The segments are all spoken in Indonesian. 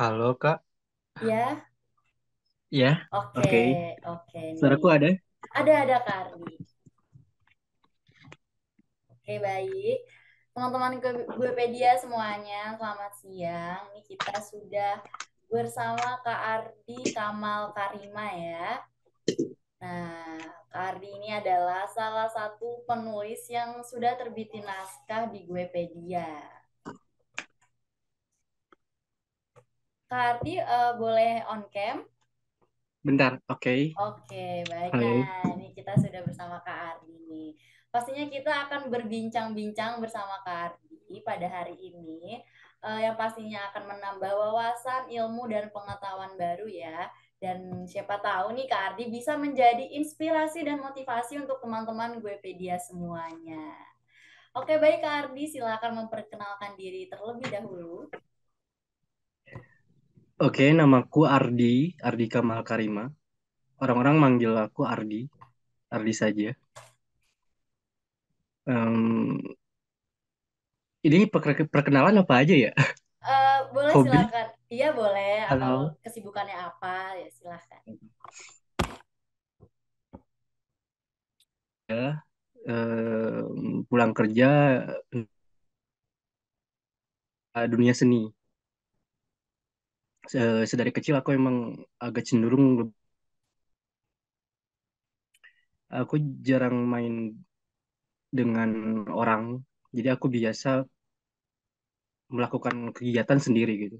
Halo Kak, Ya, ya, oke, oke. oke nih. Suaraku ada? Ada ada Kardi. Oke, baik. Teman-teman gue- Guepedia semuanya, selamat siang. Ini kita sudah bersama Kak Ardi Kamal Karima ya. Nah, Kak Ardi ini adalah salah satu penulis yang sudah terbitin naskah di Guepedia. Kak Ardi eh, boleh on cam? Bentar, oke. Oke, baik. Halo. Nah, ini kita sudah bersama Kak Ardi nih. Pastinya kita akan berbincang-bincang bersama Kak Ardi pada hari ini, eh, yang pastinya akan menambah wawasan, ilmu, dan pengetahuan baru ya. Dan siapa tahu nih Kak Ardi bisa menjadi inspirasi dan motivasi untuk teman-teman Guepedia semuanya. Oke, baik Kak Ardi, silakan memperkenalkan diri terlebih dahulu. Oke, namaku Ardi, Ardi Kamal Karima. Orang-orang manggil aku Ardi, Ardi saja. Em, ini perke- perkenalan apa aja ya? Eh, boleh Hobi? silakan. Iya boleh, atau Halo. kesibukannya apa, ya silakan. Ya, em, pulang kerja eh, dunia seni. Se- Sedari kecil aku emang agak cenderung, aku jarang main dengan orang. Jadi aku biasa melakukan kegiatan sendiri gitu.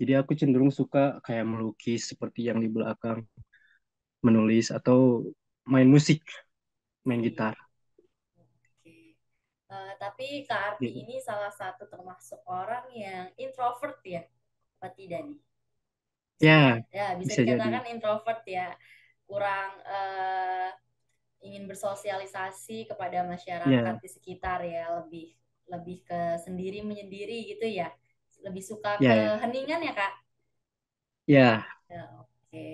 Jadi aku cenderung suka kayak melukis seperti yang di belakang, menulis atau main musik, main gitar. Eh, tapi Kak Ardi gitu. ini salah satu termasuk orang yang introvert ya, apa tidak nih? Ya, ya bisa bisa jadi. dikatakan introvert ya, kurang eh, ingin bersosialisasi kepada masyarakat Ya, di sekitar ya, lebih lebih ke sendiri menyendiri gitu ya, lebih suka ya, ya. heningan ya Kak. Ya, Ya, oke.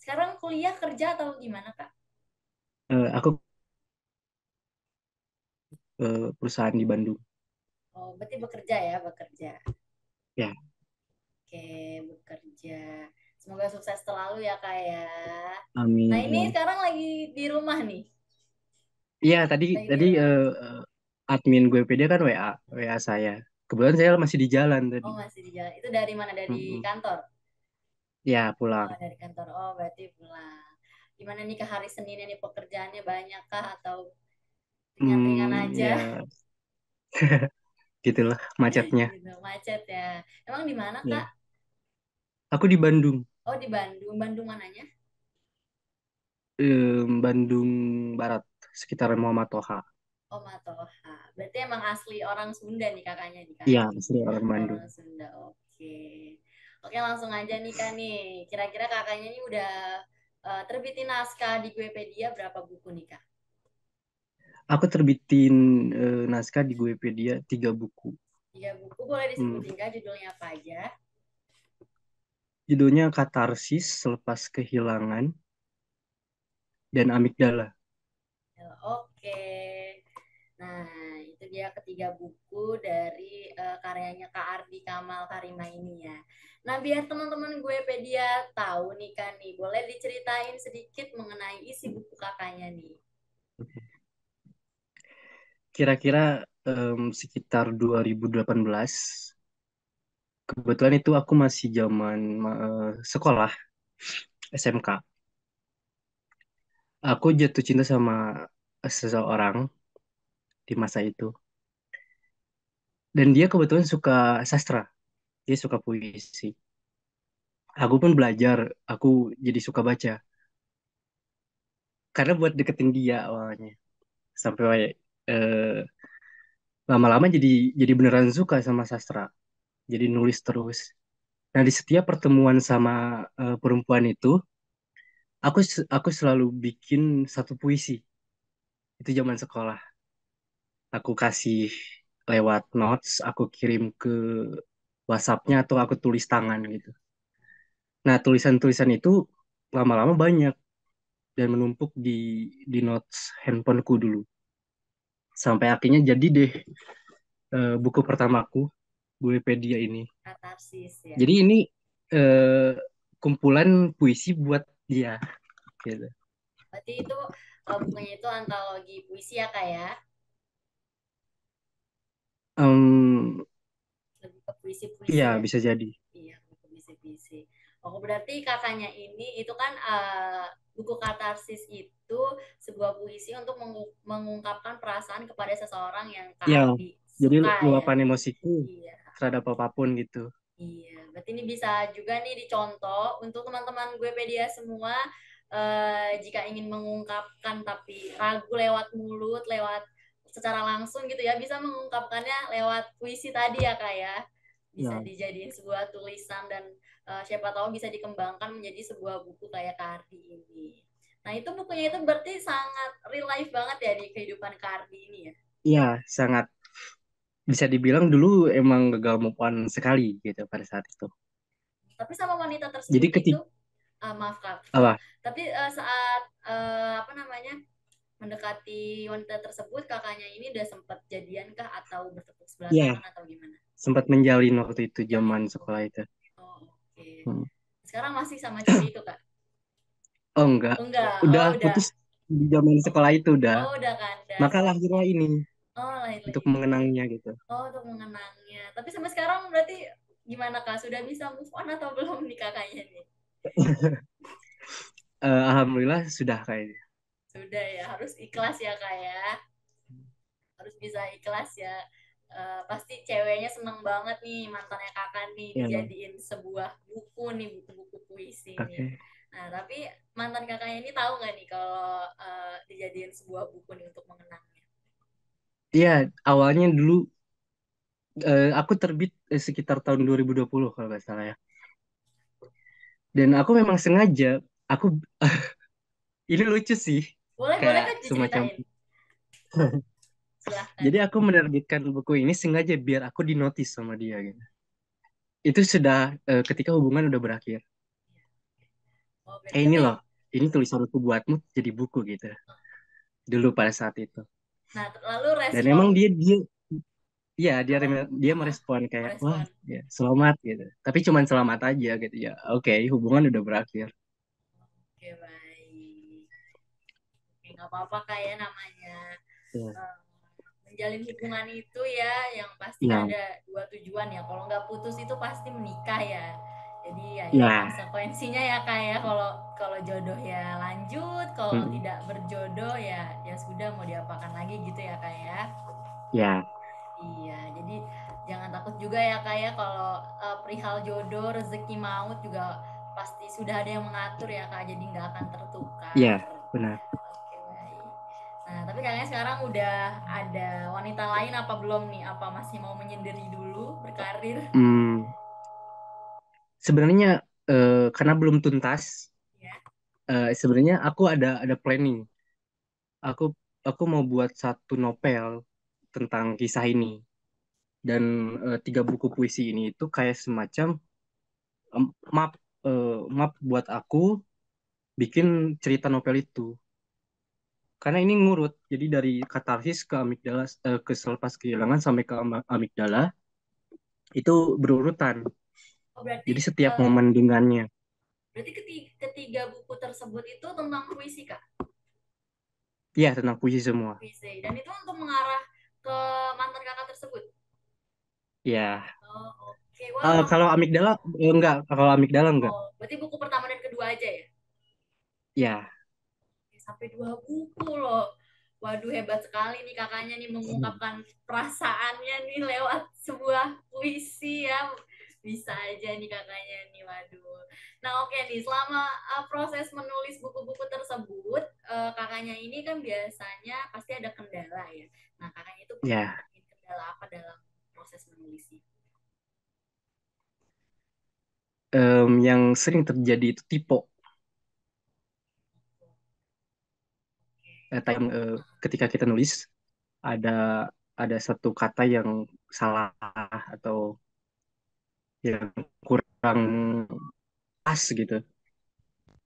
Sekarang kuliah kerja atau gimana Kak? eh, aku perusahaan di Bandung. Oh, berarti bekerja ya, bekerja. Ya, Oke, bekerja. Semoga sukses selalu ya Kak ya. Nah amin ini ya. sekarang lagi di rumah nih. Iya, tadi Lagi di tadi eh, admin gue PD kan WA, WA saya. Kebetulan saya masih di jalan tadi. Oh masih di jalan. Itu dari mana? Dari Mm-mm. kantor? Ya, Oh pulang. dari kantor. Oh berarti pulang. Gimana nih ke hari Senin ini pekerjaannya banyak kah atau ringan-ringan Hmm, aja? ya, gitulah macetnya. Gitu, macet ya. Emang di mana Kak? Ya, aku di Bandung. Oh di Bandung. Bandung mananya? Em, Bandung Barat, sekitaran Muhammad Toha. Oh Matoha. Berarti emang asli orang Sunda nih kakaknya nih Kak? Iya, asli orang Bandung. Orang Sunda. Oke. Oke langsung aja nih Kak nih. Kira-kira kakaknya ini udah eh, terbitin naskah di Guepedia berapa buku nih Kak? Aku terbitin eh, naskah di Wikipedia tiga buku. Tiga buku boleh Hmm, disebutin Kak judulnya apa aja? Judulnya Katarsis Selepas Kehilangan dan Amigdala. Oke. Nah, itu dia ketiga buku dari eh, karyanya Kak Ardi Kamal Karima ini ya. Nah, biar teman-teman Guepedia tahu nih kan nih, boleh diceritain sedikit mengenai isi buku kakaknya nih. Kira-kira em, sekitar 2018. Kebetulan itu aku masih zaman ma- eh, sekolah SMK. Aku jatuh cinta sama seseorang di masa itu. Dan dia kebetulan suka sastra. Dia suka puisi. Aku pun belajar, aku jadi suka baca. Karena buat deketin dia awalnya. Sampai eh, lama-lama jadi jadi beneran suka sama sastra. Jadi nulis terus. Nah, di setiap pertemuan sama eh, perempuan itu, aku aku selalu bikin satu puisi. Itu zaman sekolah. Aku kasih lewat notes, aku kirim ke WhatsApp-nya atau aku tulis tangan gitu. Nah, tulisan-tulisan itu lama-lama banyak dan menumpuk di di notes handphoneku dulu. Sampai akhirnya jadi deh eh, buku pertamaku Bulepedia ini. Katarsis ya. Jadi ini eh, kumpulan puisi buat dia gitu. Berarti itu uh, bukunya itu antologi puisi ya kak ya? Em, Lebih ke puisi-puisi iya ya? bisa jadi. Iya, puisi-puisi. Oh, berarti kakaknya ini itu kan uh, buku katarsis itu sebuah puisi untuk mengu- mengungkapkan perasaan kepada seseorang yang Kak Iya, Ardi jadi suka ya. luapan emosiku Iya. Terhadap apa pun gitu. Iya, berarti ini bisa juga nih dicontoh untuk teman-teman gue pedia semua eh, jika ingin mengungkapkan tapi ragu lewat mulut, lewat secara langsung gitu ya, bisa mengungkapkannya lewat puisi tadi ya kak ya. Bisa Ya, dijadiin sebuah tulisan dan eh, siapa tahu bisa dikembangkan menjadi sebuah buku kayak Kardi ini. Nah itu bukunya itu berarti sangat real life banget ya di kehidupan Kardi ini ya. iya sangat bisa dibilang dulu emang gagal move on sekali gitu pada saat itu. Tapi sama wanita Jadi tersebut itu, ketika ah, maaf kak, apa? Tapi eh, saat eh, apa namanya mendekati wanita tersebut, kakaknya ini udah sempat jadian kah atau bertepuk sebelah Iya, tangan atau gimana? sempat menjalin waktu itu zaman sekolah itu. Oh, oke. Hmm. Sekarang masih sama cewek itu kak? Oh enggak, enggak. udah Oh, udah. putus di zaman sekolah itu udah. Oh, udah kandas. Maka lahirlah ini Oh, untuk mengenangnya gitu. Oh, untuk mengenangnya. Tapi sampai sekarang berarti gimana kak? Sudah bisa move on atau belum nih kakaknya nih? Eh, Alhamdulillah sudah kayaknya. Sudah ya, harus ikhlas ya kak ya. harus bisa ikhlas ya. Eh, pasti ceweknya seneng banget nih mantannya kakak nih Ya, dijadiin sebuah buku nih buku-buku puisi oke. nih. Nah tapi mantan kakaknya ini tahu nggak nih kalau eh, dijadiin sebuah buku nih untuk mengenangnya? Iya, awalnya dulu eh, aku terbit eh, sekitar tahun 2020 kalau nggak salah ya. Dan aku memang sengaja, aku ini lucu sih, Boleh boleh kayak kan semacam. diceritain? Silahkan. Jadi aku menerbitkan buku ini sengaja biar aku dinotis sama dia gitu. Itu sudah eh, ketika hubungan udah berakhir. Oh, berarti Eh ini loh, ini tulisan aku buatmu jadi buku gitu. Dulu pada saat itu. Nah lalu respon Dan emang dia dia Iya, dia dia merespon kayak wah, Merespon. ya, selamat gitu. Tapi cuman selamat aja gitu ya. Oke, hubungan udah berakhir. Oke baik. Oke nggak apa-apa kayak namanya Ya. menjalin hubungan itu ya yang pasti Ya. ada dua tujuan ya kalau nggak putus itu pasti menikah ya jadi ya, ya Ya. konsekuensinya ya kayak kalau kalau jodoh ya lanjut kalau Mm. tidak berjodoh ya ya sudah mau diapakan lagi gitu ya kayak Ya, iya jadi jangan takut juga ya kayak kalau eh, perihal jodoh rezeki maut juga pasti sudah ada yang mengatur ya kak jadi nggak akan tertukar ya, benar. Oke, baik. Nah, tapi kayaknya sekarang udah ada wanita lain apa belum nih? Apa masih mau menyendiri dulu berkarir? Hmm, sebenarnya eh, karena belum tuntas, Ya. eh, sebenarnya aku ada ada planning. Aku aku mau buat satu novel tentang kisah ini. Dan eh, tiga buku puisi ini itu kayak semacam em, map eh, map buat aku bikin cerita novel itu. Karena ini ngurut, jadi dari katarsis ke amigdala, eh, ke selepas kehilangan sampai ke amigdala itu berurutan. Oh, berarti Jadi setiap eh, momen dengannya, berarti ketiga, ketiga buku tersebut itu tentang puisi, Kak. ya tentang puisi semua. Puisi. Dan itu untuk mengarah ke mantan kakak tersebut. Ya, Oh, oke. Eh, Wah, kalau amigdala eh, enggak, kalau amigdala enggak. oh, berarti buku pertama dan kedua aja ya? Ya, Oke, Sampai dua buku loh. Waduh, hebat sekali nih kakaknya nih mengungkapkan perasaannya nih lewat sebuah puisi ya. Bisa aja nih kakaknya nih, waduh. Nah, oke nih, selama uh, proses menulis buku-buku tersebut, uh, kakaknya ini kan biasanya pasti ada kendala ya. Nah, kakaknya itu pernah ya. nemuin kendala apa dalam proses menulisnya? Em, yang sering terjadi itu typo. Eh, time, eh, ketika kita nulis ada ada satu kata yang salah atau yang kurang pas gitu.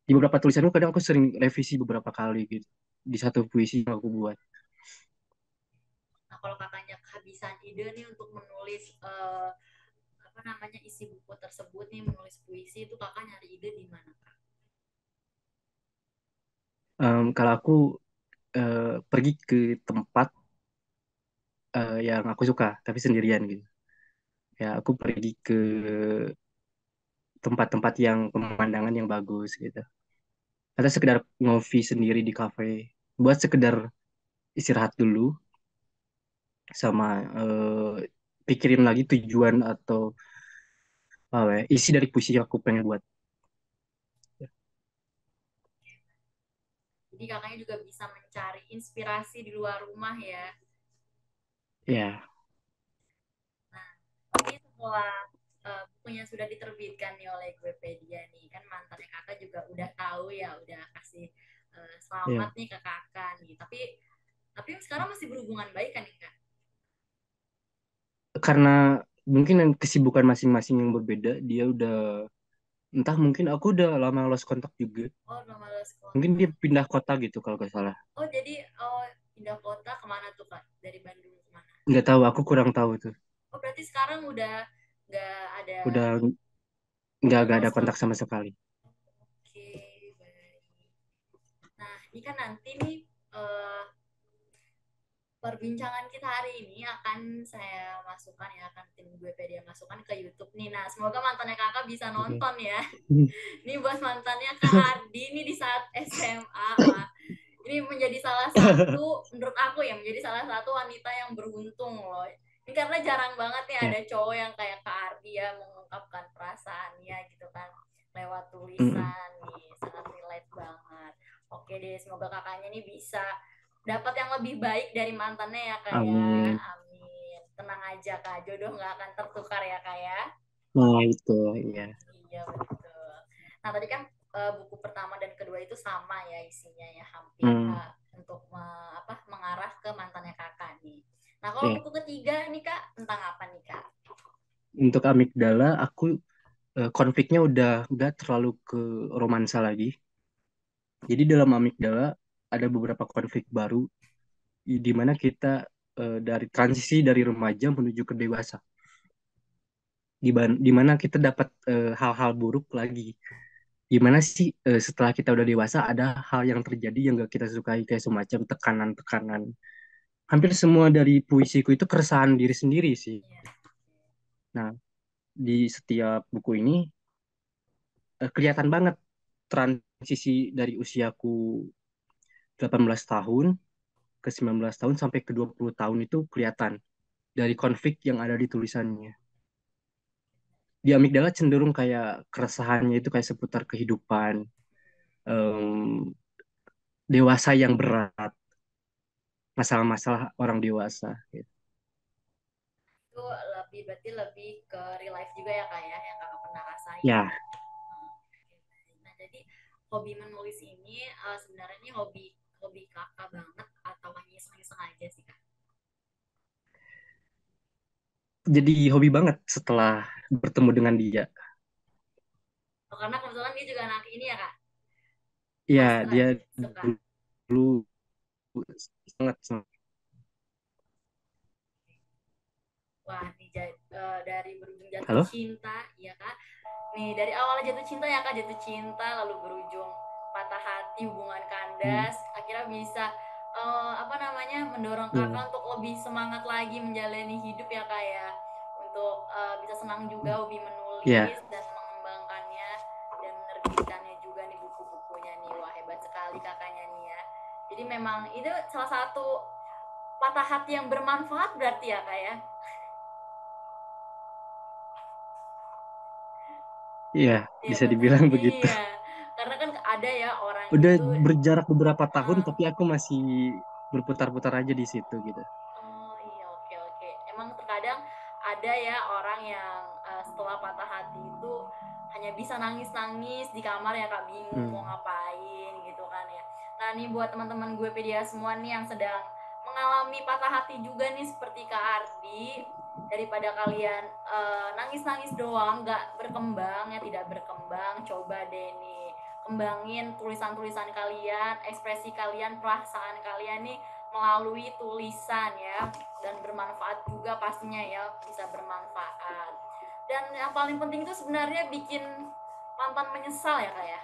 Di beberapa tulisanku kadang aku sering revisi beberapa kali gitu di satu puisi yang aku buat. Nah, kalau kakaknya kehabisan ide nih untuk menulis eh, apa namanya isi buku tersebut nih menulis puisi itu kakak nyari ide di mana kak? Um, kalau aku uh, pergi ke tempat uh, yang aku suka tapi sendirian gitu ya aku pergi ke tempat-tempat yang pemandangan yang bagus gitu. Atau sekedar ngopi sendiri di kafe. Buat sekedar istirahat dulu. Sama uh, pikirin lagi tujuan atau apa ya, isi dari puisi yang aku pengen buat. Jadi kakaknya juga bisa mencari inspirasi di luar rumah ya. Ya. tapi setelah uh, bukunya sudah diterbitkan nih oleh Guepedia nih. Kan mantannya kakak juga udah tahu ya udah kasih uh, selamat yeah. nih ke kakak nih. Tapi tapi sekarang masih berhubungan baik kan nih kak? Karena mungkin kesibukan masing-masing yang berbeda dia udah entah mungkin aku udah lama lost kontak juga. Oh lama lost kontak. Mungkin dia pindah kota gitu kalau gak salah. Oh jadi oh pindah kota ke mana tuh kak? Dari Bandung ke mana? Nggak tahu aku kurang tahu tuh berarti sekarang udah nggak ada udah nggak nggak ada kontak sama sekali oke baik nah ini kan nanti nih uh, perbincangan kita hari ini akan saya masukkan ya akan tim gue pedia masukkan ke YouTube nih. Nah, semoga mantannya kakak bisa nonton ya. ini buat mantannya Kak Ardi ini di saat SMA. Ini menjadi salah satu menurut aku ya menjadi salah satu wanita yang beruntung loh. Ini karena jarang banget nih ada cowok yang kayak Kak Ardi ya mengungkapkan perasaannya gitu kan lewat tulisan nih sangat relate banget. Oke deh, semoga kakaknya nih bisa dapat yang lebih baik dari mantannya ya kak ya. Amin. Amin. Tenang aja kak, jodoh nggak akan tertukar ya kak ya. Nah itu, iya. Iya betul. Nah tadi kan uh, buku pertama dan kedua itu sama ya isinya ya hampir hmm. untuk uh, apa mengarah ke mantannya kakak nih. Nah kalau yeah. buku ketiga ini kak tentang apa nih kak? Untuk amigdala aku uh, konfliknya udah udah terlalu ke romansa lagi. Jadi dalam amigdala ada beberapa konflik baru di mana kita uh, dari transisi dari remaja menuju ke dewasa di, di mana kita dapat eh, hal-hal buruk lagi gimana sih uh, setelah kita udah dewasa ada hal yang terjadi yang gak kita sukai kayak semacam tekanan-tekanan hampir semua dari puisiku itu keresahan diri sendiri sih nah di setiap buku ini uh, kelihatan banget transisi dari usiaku 18 tahun ke 19 tahun sampai ke 20 tahun itu kelihatan dari konflik yang ada di tulisannya. Di amigdala cenderung kayak keresahannya itu kayak seputar kehidupan, um, dewasa yang berat, masalah-masalah orang dewasa. Gitu. Itu lebih berarti lebih ke real life juga ya kak ya yang kakak pernah rasain. Ya. Nah jadi hobi menulis ini uh, sebenarnya ini hobi hobi kakak banget atau hanya iseng-iseng aja sih kak? Jadi hobi banget setelah bertemu dengan dia. Oh, karena kebetulan dia juga anak ini ya kak? Iya, dia suka. dulu sangat. Wah, nih uh, dari berujung jatuh Halo? cinta, ya kak. Nih dari awal jatuh cinta ya kak, jatuh cinta lalu berujung patah hati hubungan kandas hmm. akhirnya bisa uh, apa namanya mendorong kakak hmm. untuk lebih semangat lagi menjalani hidup ya kak ya untuk uh, bisa senang juga hmm. hobi menulis yeah. dan jadi memang itu salah satu patah hati yang bermanfaat berarti ya kak ya? Iya, ya, bisa dibilang iya. begitu. Karena kan ada ya orang udah itu, berjarak beberapa tahun uh, tapi aku masih berputar-putar aja di situ gitu. Oh iya oke oke. Emang terkadang ada ya orang yang uh, setelah patah hati itu hanya bisa nangis-nangis di kamar ya kak bingung hmm. mau ngapain. kan nah nih buat teman-teman gue pedia semua nih yang sedang mengalami patah hati juga nih seperti Kak Ardi daripada kalian uh, nangis-nangis doang nggak berkembang ya tidak berkembang coba deh nih kembangin tulisan-tulisan kalian, ekspresi kalian, perasaan kalian nih melalui tulisan ya dan bermanfaat juga pastinya ya bisa bermanfaat. dan yang paling penting itu sebenarnya bikin mantan menyesal ya kak ya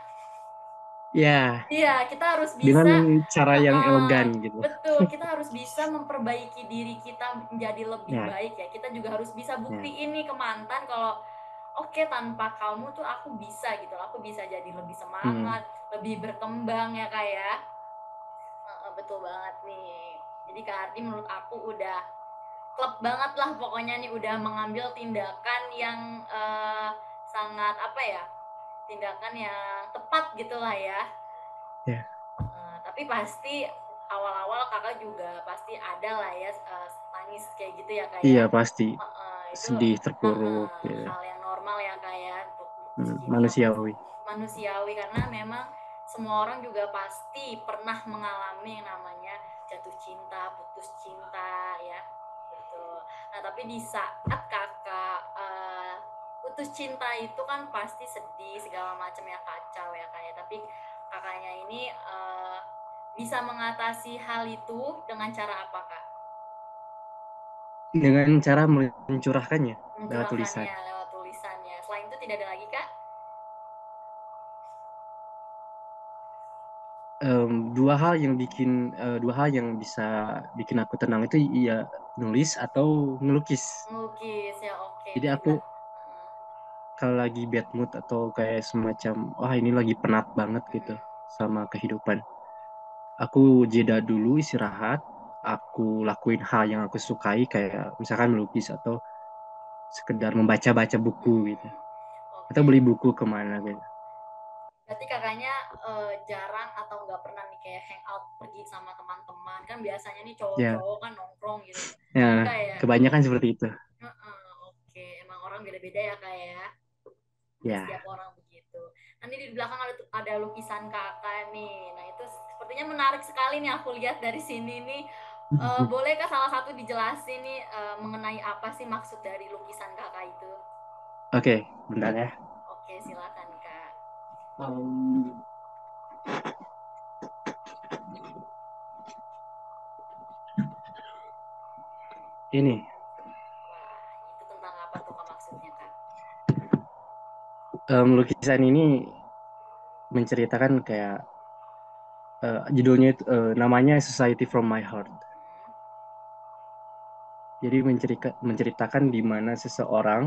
Ya, iya kita harus bisa dengan cara yang uh, elegan gitu. betul kita harus bisa memperbaiki diri kita menjadi lebih Ya. baik ya. Kita juga harus bisa buktiin nih ke mantan kalau oke tanpa kamu tuh aku bisa gitu. Aku bisa jadi lebih semangat lebih berkembang ya kak ya. Heeh, betul banget nih. Jadi kak Ardi menurut aku udah klub banget lah pokoknya nih udah mengambil tindakan yang eh, sangat apa ya tindakan yang tepat gitulah ya Ya. Eh, tapi pasti awal-awal kakak juga pasti ada lah ya eh, nangis kayak gitu ya kak ya Iya pasti Heeh, itu sedih terpuruk. Heeh, gitu. hal yang normal ya kayak Hmm, manusiawi. manusiawi karena memang semua orang juga pasti pernah mengalami yang namanya jatuh cinta putus cinta ya betul nah tapi di saat kakak eh, putus cinta itu kan pasti sedih segala macam ya kacau ya kayak tapi kakaknya ini eh, bisa mengatasi hal itu dengan cara apa kak Dengan cara mencurahkannya. Lewat tulisan. mencurahkannya lewat tulisannya selain itu tidak ada lagi kak Em, dua hal yang bikin eh, dua hal yang bisa bikin aku tenang itu iya nulis atau ngelukis. melukis ya oke Jadi Jadi, aku Kak, kalau lagi bad mood atau kayak semacam wah ini lagi penat banget gitu sama kehidupan. Aku jeda dulu istirahat, aku lakuin hal yang aku sukai kayak misalkan melukis atau sekedar membaca-baca buku gitu. Oke. Atau beli buku ke mana gitu. Berarti kakaknya eh, jarang atau nggak pernah nih kayak hangout pergi sama teman-teman kan biasanya nih cowok-cowok kan nongkrong gitu. Ya, Enggak ya? kebanyakan seperti itu. Heeh, Oke, emang orang beda-beda ya kak Ya. Setiap orang begitu. Nanti di belakang ada ada lukisan kakak nih. Nah itu sepertinya menarik sekali nih aku lihat dari sini nih. Eh, bolehkah salah satu dijelasin nih eh, mengenai apa sih maksud dari lukisan kakak itu? Oke, bentar ya. Oke, silakan kak. Um, ini em, lukisan ini menceritakan kayak eh, judulnya itu eh, namanya Society from My Heart. Jadi mencerita, menceritakan di mana seseorang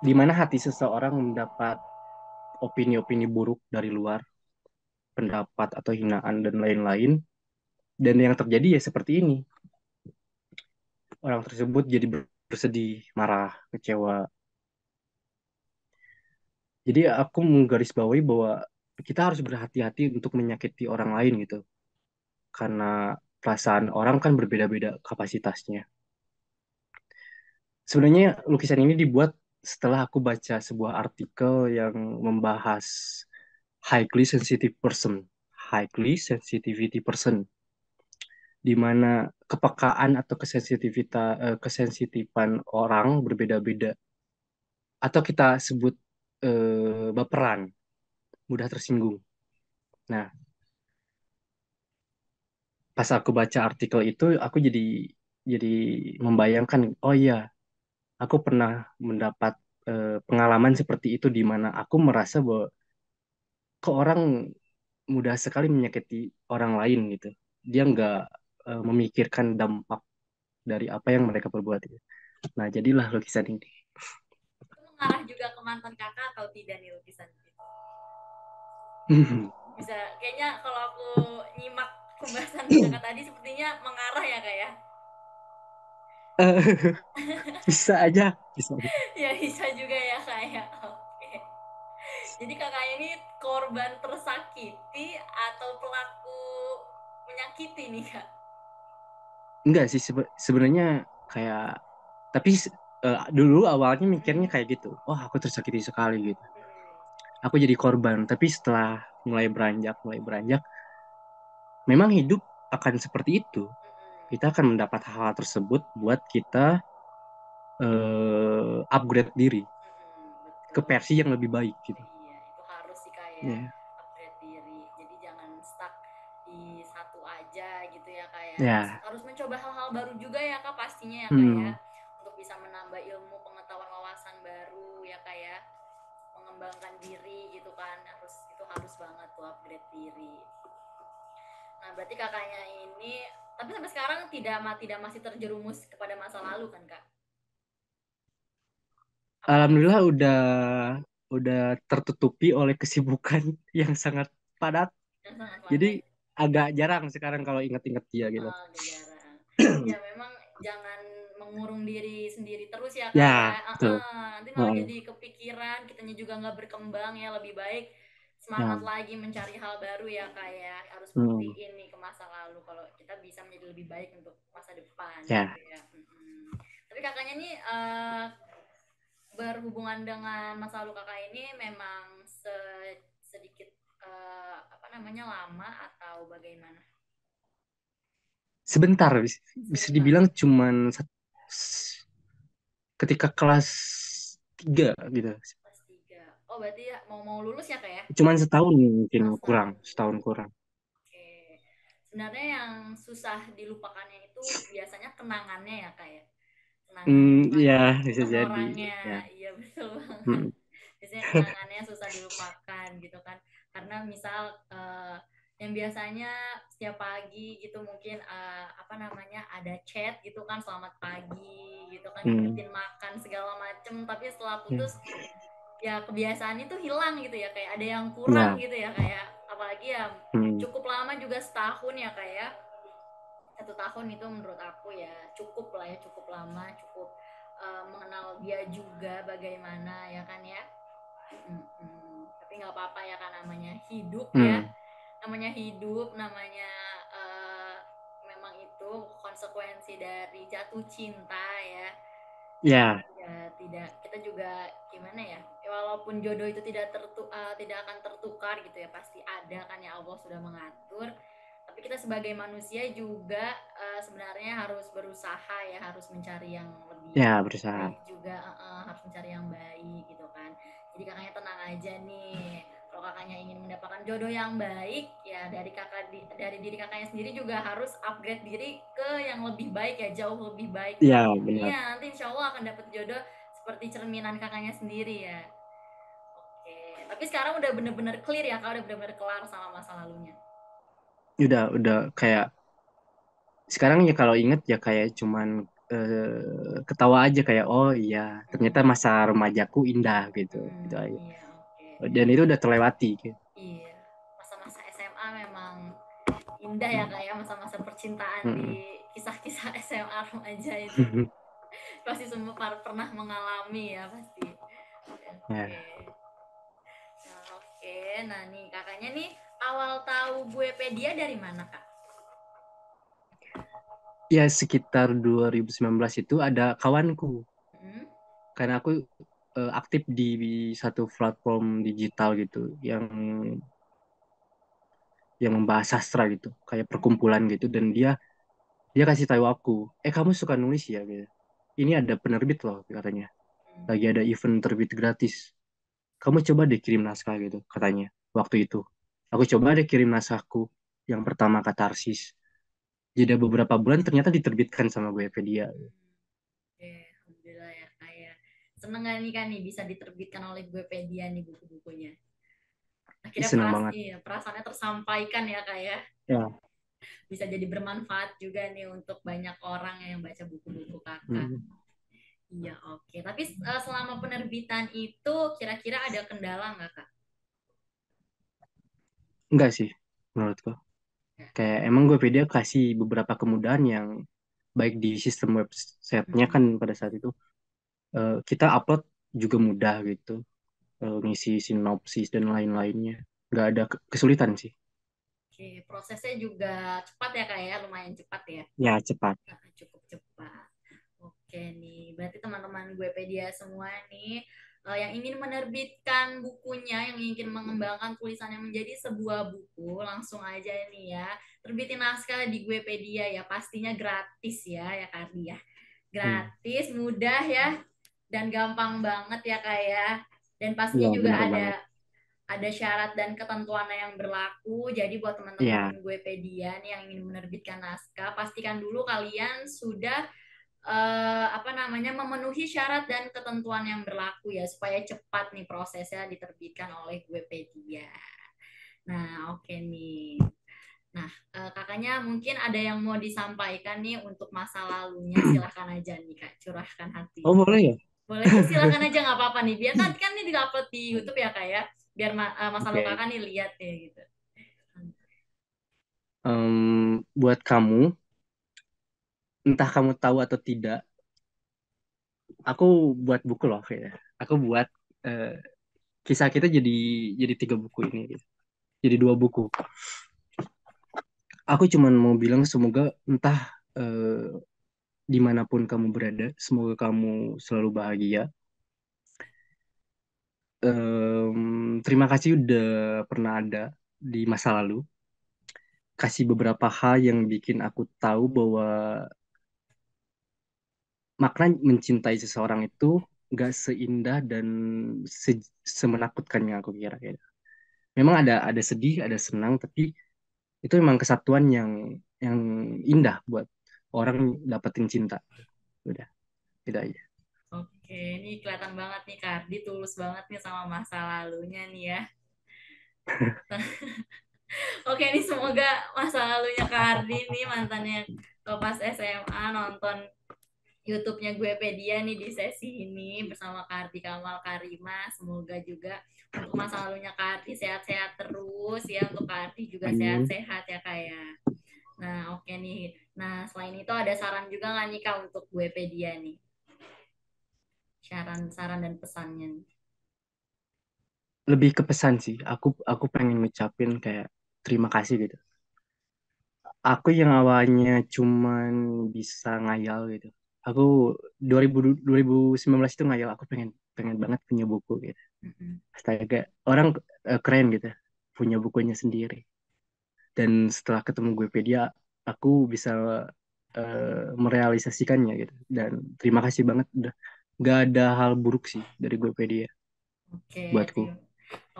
di mana hati seseorang mendapat opini-opini buruk dari luar, pendapat atau hinaan dan lain-lain. Dan yang terjadi ya seperti ini. Orang tersebut jadi bersedih, marah, kecewa. Jadi aku menggarisbawahi bahwa kita harus berhati-hati untuk menyakiti orang lain gitu. Karena perasaan orang kan berbeda-beda kapasitasnya. Sebenarnya lukisan ini dibuat setelah aku baca sebuah artikel yang membahas highly sensitive person, highly sensitivity person, di mana kepekaan atau kesensitivita eh, kesensitifan orang berbeda-beda, atau kita sebut eh, baperan, mudah tersinggung. Nah, pas aku baca artikel itu, aku jadi jadi membayangkan, oh iya, aku pernah mendapat eh, pengalaman seperti itu di mana aku merasa bahwa kok orang mudah sekali menyakiti orang lain gitu. Dia nggak eh, memikirkan dampak dari apa yang mereka perbuat. Gitu. Nah, jadilah lukisan ini. Mengarah juga ke mantan kakak atau tidak nih lukisan itu? Bisa, kayaknya kalau aku nyimak pembahasan kakak tadi sepertinya mengarah ya kak ya? bisa aja, bisa. Ya bisa juga ya kak ya. Jadi kakaknya ini korban tersakiti atau pelaku menyakiti nih kak? Enggak sih sebe- sebenarnya kayak tapi eh, dulu awalnya mikirnya kayak gitu. Wah, aku tersakiti sekali gitu. Aku jadi korban, tapi setelah mulai beranjak, mulai beranjak memang hidup akan seperti itu. Kita akan mendapat hal-hal tersebut buat kita eh, upgrade diri ke versi yang lebih baik gitu. Iya, itu harus sih kak ya. Ya. upgrade diri. Jadi jangan stuck di satu aja gitu ya kak ya. Ya. Harus, mencoba hal-hal baru juga ya kak pastinya ya kak ya. Hmm. Tuh upgrade diri nah berarti kakaknya ini tapi sampai sekarang tidak tidak masih terjerumus kepada masa lalu kan kak Alhamdulillah udah udah tertutupi oleh kesibukan yang sangat padat. yang sangat Jadi agak jarang sekarang kalau inget-inget dia gitu. Oh, jarang. ya memang jangan mengurung diri sendiri terus ya kak Ya, betul. Ah, nanti malah Oh. jadi kepikiran kitanya juga nggak berkembang ya lebih baik semangat Ya. lagi mencari hal baru ya kak ya harus Hmm. buktiin nih ke masa lalu kalau kita bisa menjadi lebih baik untuk masa depan Ya. gitu ya. Mm-mm. tapi kakaknya nih eh, berhubungan dengan masa lalu kakak ini memang se- sedikit eh, apa namanya lama atau bagaimana Sebentar, bis- bisa dibilang cuman ketika kelas 3 gitu. Berarti ya mau mau lulus ya kak ya Cuman setahun mungkin kurang, setahun kurang. Oke. Sebenarnya yang susah dilupakannya itu biasanya kenangannya ya kak ya. Kenangannya Hmm, bukan ya bisa jadi. orangnya. Ya. Iya betul banget. Hmm. Biasanya kenangannya susah dilupakan gitu kan. Karena misal eh, yang biasanya setiap pagi gitu mungkin eh, apa namanya ada chat gitu kan selamat pagi gitu kan Hmm. makan segala macem tapi setelah putus ya kebiasaan itu hilang gitu ya kayak ada yang kurang gitu ya kayak apalagi ya Hmm. cukup lama juga setahun ya kayak satu tahun itu menurut aku ya cukup lah ya cukup lama cukup eh, mengenal dia juga bagaimana ya kan ya Mm-mm. tapi nggak apa-apa ya kan namanya hidup ya Hmm. namanya hidup namanya eh, memang itu konsekuensi dari jatuh cinta ya Ya, ya tidak kita juga gimana ya? Ya walaupun jodoh itu tidak tertu eh, tidak akan tertukar gitu ya pasti ada kan ya Allah sudah mengatur. Tapi kita sebagai manusia juga eh, sebenarnya harus berusaha ya harus mencari yang lebih ya berusaha. baik juga eh, eh, harus mencari yang baik gitu kan. Jadi kakaknya tenang aja nih kalau kakaknya ingin mendapatkan jodoh yang baik ya dari kakak di- dari diri kakaknya sendiri juga harus upgrade diri ke yang lebih baik ya jauh lebih baik Ya, benar. Iya, nanti insya Allah akan dapat jodoh seperti cerminan kakaknya sendiri ya. Oke, tapi sekarang udah bener-bener clear ya, kak udah bener-bener kelar sama masa lalunya. Udah udah kayak sekarang ya kalau inget ya kayak cuman eh, ketawa aja kayak oh iya ternyata masa remajaku indah gitu Hmm, gitu aja. iya. Dan itu udah terlewati gitu. Iya, masa-masa SMA memang indah ya kak ya, masa-masa percintaan Mm-mm. di kisah-kisah SMA remaja itu. pasti semua par- pernah mengalami ya pasti. Oke. Ya. Nah, oke, nah nih kakaknya nih awal tahu gue pedia dari mana kak? Ya sekitar 2019 itu ada kawanku Hmm? karena aku eh, aktif di satu platform digital gitu yang yang membahas sastra gitu kayak perkumpulan gitu. Dan dia dia kasih tahu aku eh kamu suka nulis ya? Gitu. Ini ada penerbit loh katanya. Hmm. lagi ada event terbit gratis. Kamu coba deh kirim naskah gitu katanya waktu itu. Aku coba deh kirim naskahku yang pertama katarsis. Jeda beberapa bulan ternyata diterbitkan sama Wikipedia. Oke, alhamdulillah ya kak ya. Seneng gak nih kan nih bisa diterbitkan oleh Gue-pedia nih buku-bukunya. Akhirnya Seneng banget. iya, perasaannya tersampaikan ya kak ya. Ya. Bisa jadi bermanfaat juga nih untuk banyak orang yang baca buku-buku kakak. Hmm. Iya oke. Tapi eh, selama penerbitan itu kira-kira ada kendala nggak kak? enggak sih menurutku kayak emang Wikipedia kasih beberapa kemudahan yang baik di sistem websitenya kan pada saat itu eh, kita upload juga mudah gitu. Eh, ngisi sinopsis dan lain-lainnya. Nggak ada ke- kesulitan sih. Oke, prosesnya juga cepat ya kak ya, lumayan cepat ya. ya cepat. Nah, cukup cepat. Oke nih, berarti teman-teman gue pedia semua nih eh, yang ingin menerbitkan bukunya, yang ingin mengembangkan tulisannya menjadi sebuah buku, langsung aja nih ya, terbitin naskah di Guepedia ya, pastinya gratis ya, ya Kardi ya. Gratis, mudah ya, dan gampang banget ya kak ya. Dan pastinya Iya, juga ada banget. ada syarat dan ketentuannya yang berlaku. Jadi buat teman-teman Iya. gue pedian yang ingin menerbitkan naskah, pastikan dulu kalian sudah uh, apa namanya memenuhi syarat dan ketentuan yang berlaku ya supaya cepat nih prosesnya diterbitkan oleh Guepedia. Nah, oke okay nih. Nah, uh, kakaknya mungkin ada yang mau disampaikan nih untuk masa lalunya, silahkan aja nih kak, curahkan hati. Oh boleh ya? Boleh, silahkan aja nggak apa-apa nih. Biar kan kan ini diupload di YouTube ya kak ya, biar ma uh, masa okay. kakak nih lihat ya gitu. Um, buat kamu, entah kamu tahu atau tidak, aku buat buku loh kayaknya. Aku buat uh, kisah kita jadi jadi tiga buku ini, gitu. jadi dua buku aku cuman mau bilang semoga entah eh, di mana pun kamu berada, semoga kamu selalu bahagia. Um, terima kasih udah pernah ada di masa lalu. Kasih beberapa hal yang bikin aku tahu bahwa makna mencintai seseorang itu gak seindah dan se semenakutkannya aku kira. Memang ada ada sedih, ada senang, tapi itu memang kesatuan yang yang indah buat orang dapetin cinta udah tidak aja oke ini kelihatan banget nih Kardi tulus banget nih sama masa lalunya nih ya Oke ini semoga masa lalunya Kardi nih mantannya pas SMA nonton YouTube-nya gue pedia nih di sesi ini bersama Kardi Kamal Karima. Semoga juga untuk masa lalunya Kardi sehat-sehat terus ya. Untuk Kardi juga sehat-sehat ya kayak. Ya. Nah oke okay nih. Nah selain itu ada saran juga nggak nih Kak untuk gue pedia nih? Saran-saran dan pesannya nih. Lebih ke pesan sih. Aku aku pengen ngucapin kayak terima kasih gitu. Aku yang awalnya cuman bisa ngayal gitu aku 2000 2019 itu ngayal aku pengen pengen banget punya buku gitu. Mm-hmm. Astaga, orang uh, keren gitu punya bukunya sendiri. Dan setelah ketemu Guepedia, aku bisa uh, merealisasikannya gitu. Dan terima kasih banget udah gak ada hal buruk sih dari Guepedia. Oke. Okay, buatku.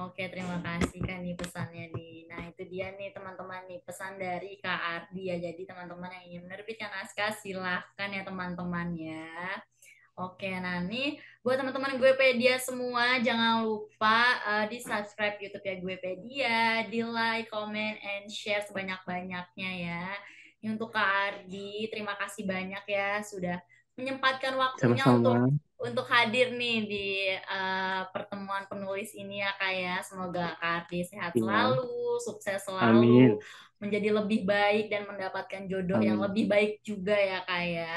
Oke, terima kasih kan nih pesannya nih. Nah, itu dia nih teman-teman nih pesan dari Kak Ardi ya. Jadi teman-teman yang ingin menerbitkan naskah silahkan ya teman-teman ya. Oke, nah nih buat teman-teman gue pedia semua jangan lupa uh, di subscribe YouTube ya gue pedia, di like, comment, and share sebanyak-banyaknya ya. Ini untuk Kak Ardi, terima kasih banyak ya sudah menyempatkan waktunya Sama-sama. untuk untuk hadir nih di uh, pertemuan penulis ini ya kak ya. Semoga Kak Ardi sehat ya. selalu, sukses selalu, Amin. menjadi lebih baik dan mendapatkan jodoh Amin. yang lebih baik juga ya kak ya.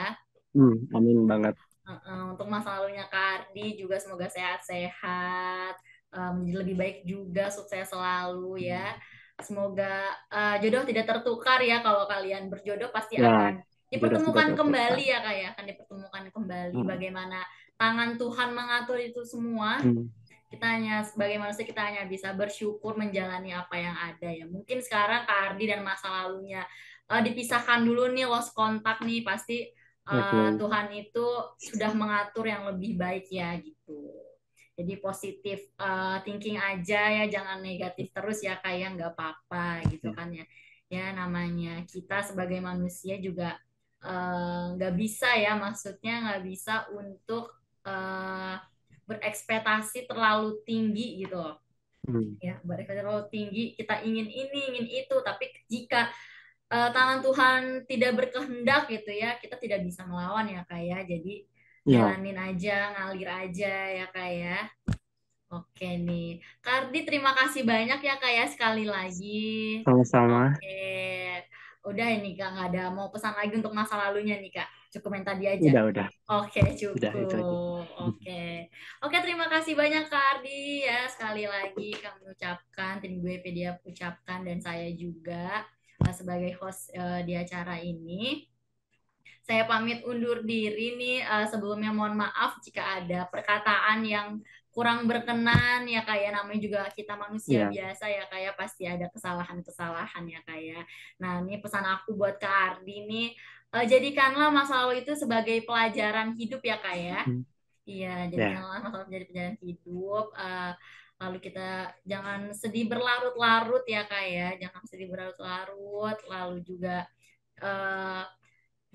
Hmm, amin banget. Uh, uh, untuk masa lalunya Kak Ardi juga semoga sehat-sehat, uh, menjadi lebih baik juga, sukses selalu ya. Semoga uh, jodoh tidak tertukar ya kalau kalian berjodoh pasti ya. akan dipertemukan kembali ya kak ya akan dipertemukan kembali hmm. bagaimana tangan Tuhan mengatur itu semua hmm. kita hanya sebagai manusia kita hanya bisa bersyukur menjalani apa yang ada ya mungkin sekarang Kak Ardi dan masa lalunya uh, dipisahkan dulu nih lost kontak nih pasti uh, eh, okay. Tuhan itu sudah mengatur yang lebih baik ya gitu jadi positif uh, thinking aja ya jangan negatif terus ya kayak nggak apa-apa gitu ya. kan ya ya namanya kita sebagai manusia juga Eh, nggak uh, bisa ya maksudnya nggak bisa untuk uh, berekspektasi terlalu tinggi gitu hmm. ya berekspektasi terlalu tinggi kita ingin ini ingin itu tapi jika uh, tangan Tuhan tidak berkehendak gitu ya kita tidak bisa melawan ya kayak ya. jadi ya. jalanin aja ngalir aja ya kayak ya. Oke nih, Kardi terima kasih banyak ya kayak ya, sekali lagi. Sama-sama. Oke. Udah ini kak nggak ada mau pesan lagi untuk masa lalunya nih kak. Cukup yang tadi aja. Udah udah. Oke cukup. Oke. Oke terima kasih banyak kak Ardi ya sekali lagi kami ucapkan tim gue pedia ucapkan dan saya juga sebagai host uh, di acara ini saya pamit undur diri nih uh, sebelumnya mohon maaf jika ada perkataan yang kurang berkenan ya kayak namanya juga kita manusia yeah. biasa ya kayak pasti ada kesalahan-kesalahan ya kayak. Nah, ini pesan aku buat Kak Ardi nih uh, jadikanlah masa lalu itu sebagai pelajaran hidup ya kak ya. Hmm. Iya, jadikanlah yeah. masa lalu menjadi pelajaran hidup. Uh, lalu kita jangan sedih berlarut-larut ya kak ya, jangan sedih berlarut-larut. Lalu juga uh,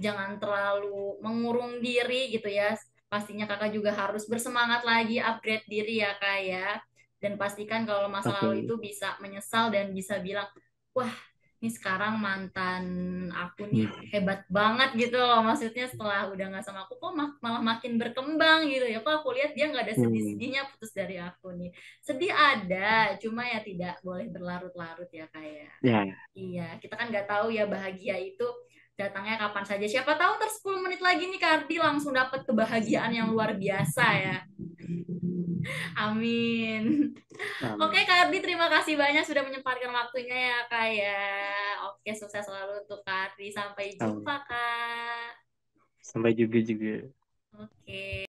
jangan terlalu mengurung diri gitu ya. Pastinya kakak juga harus bersemangat lagi upgrade diri ya kak ya. Dan pastikan kalau masa lalu Oke. itu bisa menyesal dan bisa bilang, wah ini sekarang mantan aku nih Hmm. hebat banget gitu loh. Maksudnya setelah udah nggak sama aku kok mak- malah makin berkembang gitu ya. Kok aku lihat dia nggak ada Hmm. sedih-sedihnya putus dari aku nih. Sedih ada, cuma ya tidak boleh berlarut-larut ya kayak. Ya, Iya, kita kan nggak tahu ya bahagia itu datangnya kapan saja. Siapa tahu ter 10 menit lagi nih Kardi langsung dapat kebahagiaan yang luar biasa ya. Amin. Oke amin. Kardi, terima kasih banyak sudah menyempatkan waktunya ya Kak ya. Oke, sukses selalu untuk Kardi. Sampai Amin. jumpa Kak. Sampai juga juga. Oke.